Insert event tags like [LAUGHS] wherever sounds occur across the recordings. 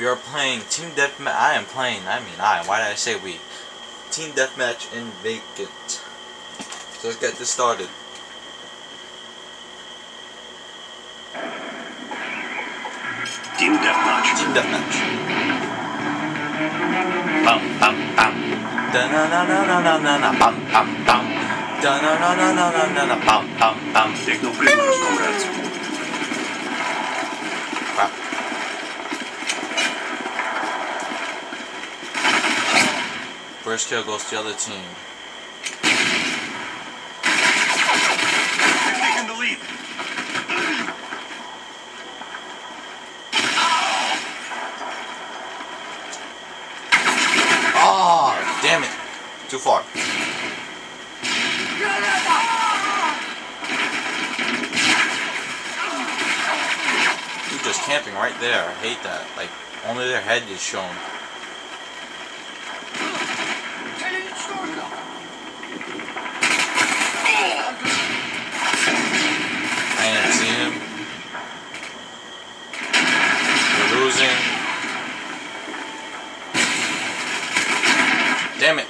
We are playing Team Deathmatch. I am playing. I mean, I. Why did I say we? Team Deathmatch in Vacant. So let's get this started. Team Deathmatch. Team Deathmatch. Bum bum bum. Da na na na na na na na bum bum bum. Da na na na na na na na bum bum bum. Take no prisoners, comrades. First kill goes to the other team. They've taken the lead. Damn it. Too far. Dude, just camping right there. I hate that. Like, only their head is shown. I didn't see him. We're losing. Damn it.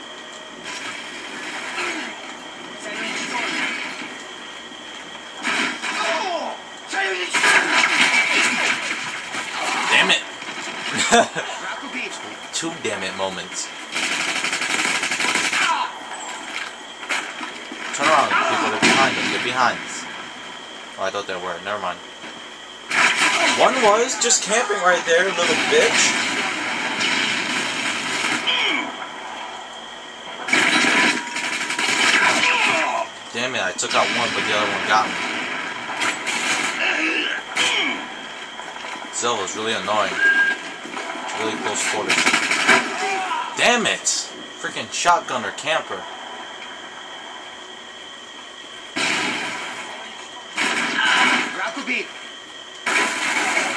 Damn it. [LAUGHS] Two damn it moments. Turn around, people. They're behind us. They're behind us. Oh, I thought they were. Never mind. One was just camping right there, little bitch. Damn it, I took out one, but the other one got me. Silva's really annoying. It's really close quarters. Damn it! Freaking shotgun or camper.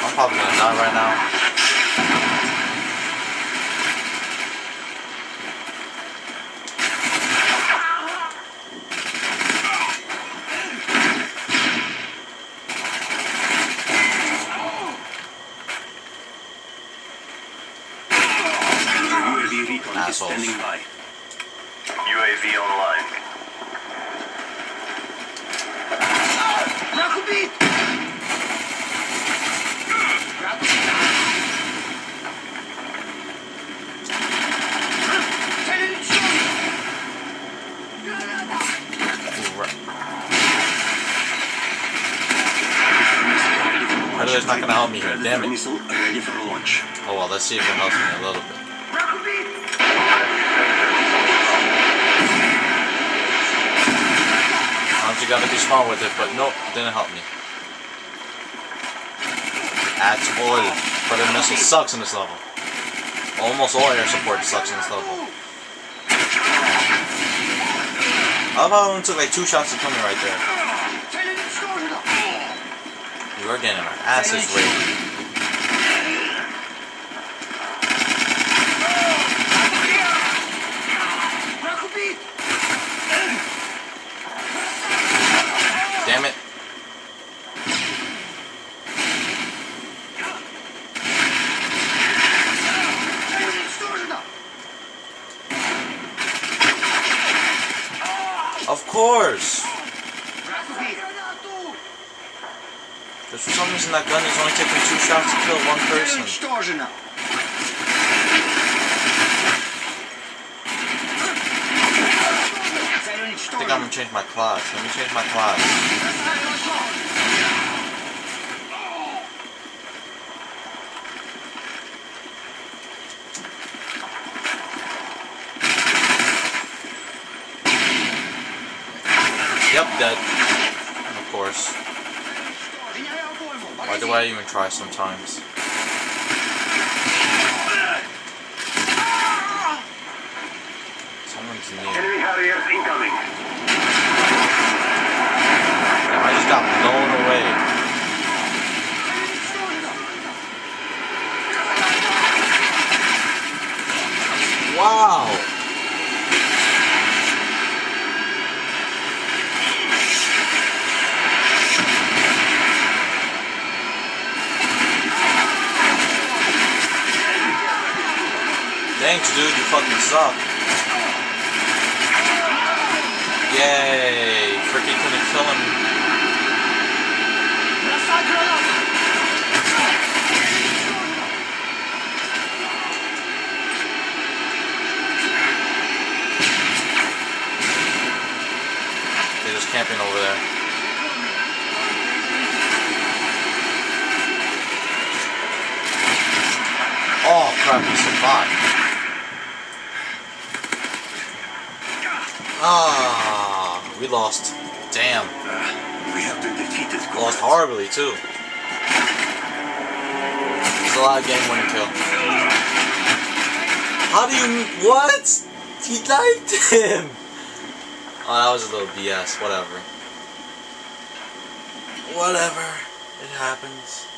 I'm probably gonna die right now. UAV recon is Assholes. standing by. UAV online. Ooh, right. Predator's not gonna help me here, damn it. missile ready for launch. Oh well, let's see if it helps me a little bit. Sometimes you gotta be smart with it, but nope, didn't help me. At all. the missile sucks in this level. Almost all air support sucks in this level. I love how it only took like two shots to kill me right there. You are getting our asses raped. Damn it. Of course. Because for some reason that gun is only taking two shots to kill one person. I think I'm gonna change my class. Let me change my class. Yep, dead. Of course. Why do I even try sometimes? Thanks, dude. You fucking suck. Yay! Freaking couldn't kill him. They're just camping over there. Oh crap, he survived. Ah, we lost. Damn. We have to defeat this Lost horribly too. It's a lot of game winning kill. How do you what? He liked him. Oh, that was a little BS. Whatever. Whatever. It happens.